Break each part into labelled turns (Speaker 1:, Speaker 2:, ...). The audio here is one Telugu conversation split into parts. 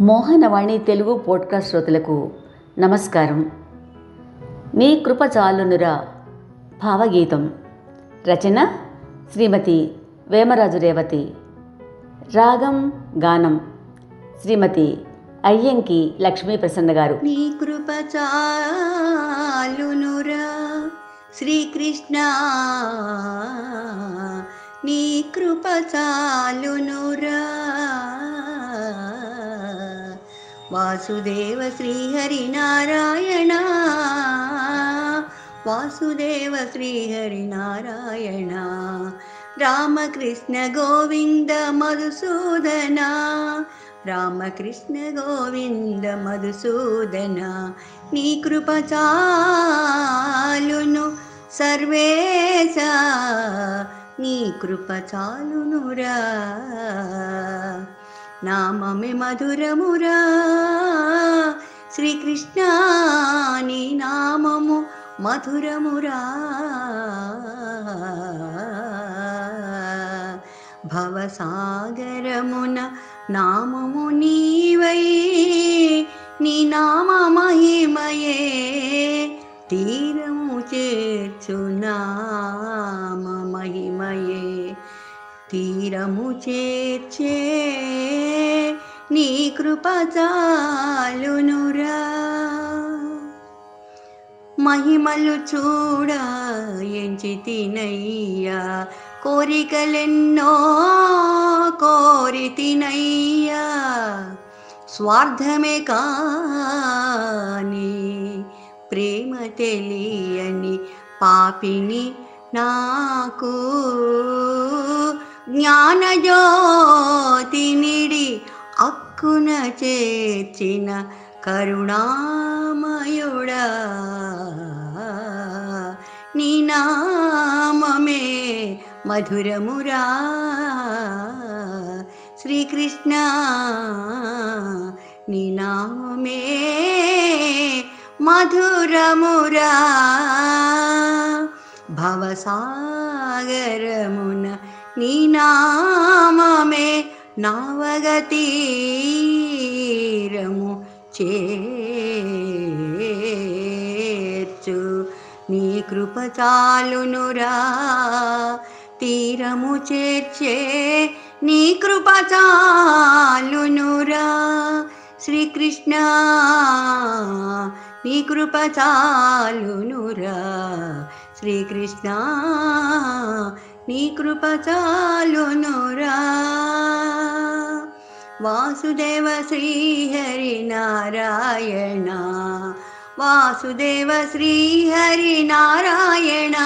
Speaker 1: మోహనవాణి తెలుగు పోడ్కాస్ట్ శ్రోతలకు నమస్కారం. నీ కృప చాలునురా భావగీతం. రచన శ్రీమతి వేమరాజు రేవతి. రాగం గానం శ్రీమతి అయ్యంకి లక్ష్మీ ప్రసన్న గారు.
Speaker 2: నీ కృప చాలునురా శ్రీకృష్ణ. నీ కృప చాలునురా వాసుదేవ శ్రీహరి నారాయణ వాసుదేవ శ్రీహరి నారాయణ రామకృష్ణ గోవింద మధుసూదన. రామకృష్ణ గోవింద మధుసూదన. నీ కృప చాలును సర్వేశ. నీ కృప చాలునురా. నామమే మధురమురా. శ్రీకృష్ణ నీ నామము మధురమురా. భవసాగరమున నామము నీవై నీ నామ మహిమయే తీరము చేర్చునా. స్థిరము చేర్చే నీ కృపజాలునురా మహిమలు చూడ ఎంచి తినయ్యా. కోరికలెన్నో కోరి తినయ్యా. స్వార్థమే కాని ప్రేమ తెలియని పాపిని నాకు జ్ఞానజ్యోతినిడి అక్కున చేర్చిన కరుణామయుడా నీ నామమే మధురమురా శ్రీకృష్ణ నీ నామమే మధురమురా భవసాగరమున నీ నామమే నావగతీరము చేర్చు. నీ కృప చాలునురా తీరము చేర్చే. నీ కృప చాలునురా శ్రీకృష్ణ నీ కృప చాలునురా శ్రీకృష్ణ నీ కృప చాలునురా వాసుదేవ శ్రీహరి నారాయణ వాసుదేవ శ్రీహరి నారాయణ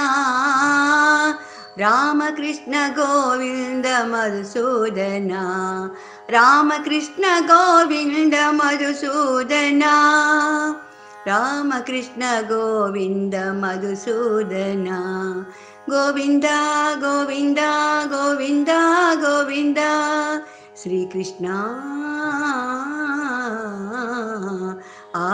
Speaker 2: రామకృష్ణ గోవింద మధుసూదన రామకృష్ణ గోవింద మధుసూదన రామకృష్ణ గోవింద మధుసూదన గోవింద గోవింద గోవింద గోవింద శ్రీకృష్ణ ఆ